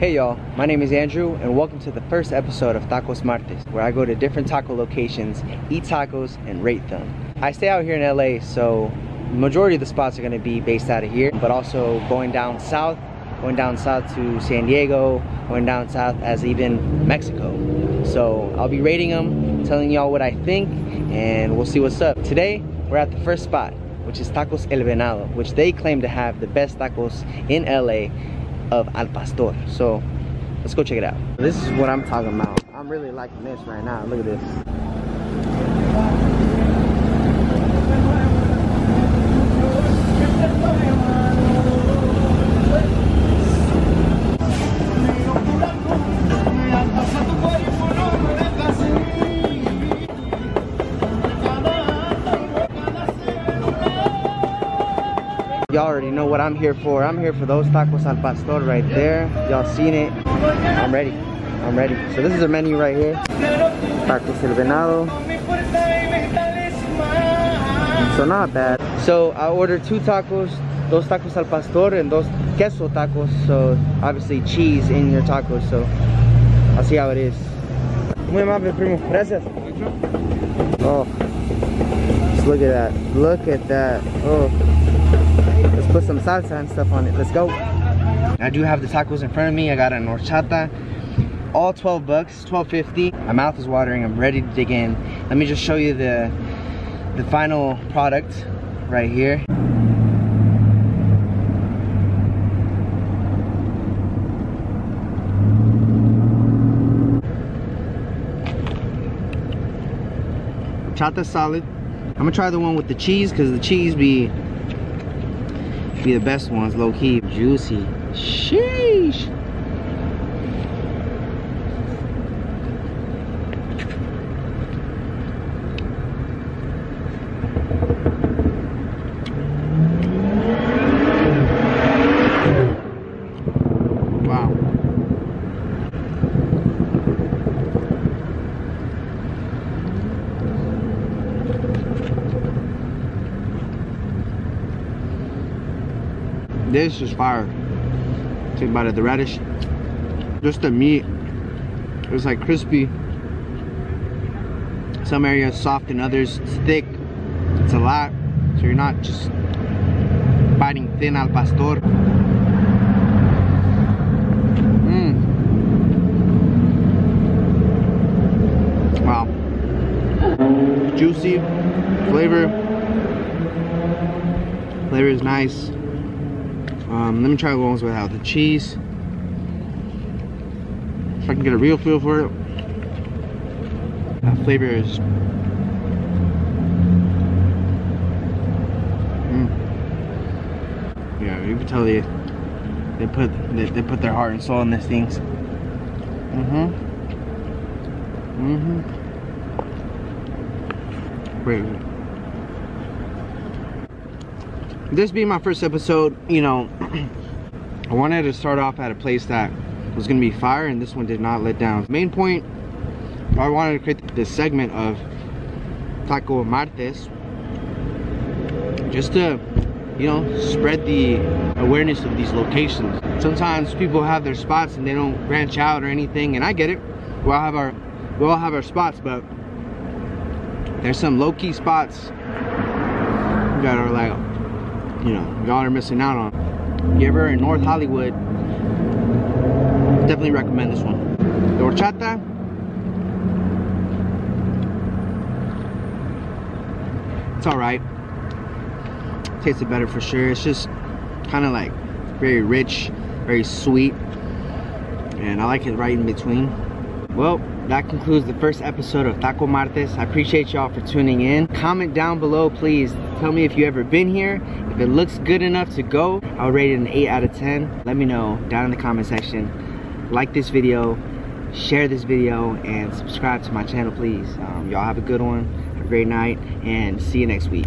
Hey y'all, my name is Andrew and welcome to the first episode of Tacos Martes where I go to different taco locations, eat tacos, and rate them. I stay out here in LA so majority of the spots are going to be based out of here but also going down south, going down south to San Diego, going down south as even Mexico. So I'll be rating them, telling y'all what I think and we'll see what's up. Today we're at the first spot which is Tacos El Venado which they claim to have the best tacos in LA of Al Pastor. So let's go check it out. This is what I'm talking about. I'm really liking this right now. Look at this. Y'all already know what I'm here for. I'm here for those tacos al pastor right there. Y'all seen it. I'm ready. I'm ready. So this is the menu right here. Tacos el venado. So not bad. So I ordered two tacos, dos tacos al pastor and dos queso tacos. So obviously cheese in your tacos. So I'll see how it is. Muy amable, primo. Gracias. Oh, just look at that. Look at that. Oh. Let's put some salsa and stuff on it. Let's go. I do have the tacos in front of me. I got a horchata. All 12 bucks, 12.50. My mouth is watering. I'm ready to dig in. Let me just show you the the final product right here. Horchata solid. I'm gonna try the one with the cheese because the cheese be be the best ones, low key. Juicy. Sheesh. Wow. This is fire. Take a bite of the radish. Just the meat. It's like crispy. Some areas soft and others it's thick. It's a lot. So you're not just biting thin al pastor. Mmm. Wow. Juicy. Flavor. Flavor is nice. Um, let me try the ones without the cheese. If I can get a real feel for it. That flavor is. Mm. Yeah, you can tell they they put they, they put their heart and soul in these things. Mm-hmm. Mm-hmm. Wait. This being my first episode, you know, I wanted to start off at a place that was gonna be fire and this one did not let down. Main point, I wanted to create this segment of Taco Martes just to, you know, spread the awareness of these locations. Sometimes people have their spots and they don't branch out or anything and I get it. We all have our, we all have our spots, but there's some low-key spots that are like you know, y'all are missing out on. If you're ever in North Hollywood, definitely recommend this one. The horchata. It's alright. Tasted better for sure. It's just kind of like very rich, very sweet. And I like it right in between. Well, that concludes the first episode of Taco Martes. I appreciate y'all for tuning in. Comment down below, please. Tell me if you ever been here. If it looks good enough to go, I'll rate it an 8 out of 10. Let me know down in the comment section. Like this video, share this video, and subscribe to my channel, please. Um, y'all have a good one, have a great night, and see you next week.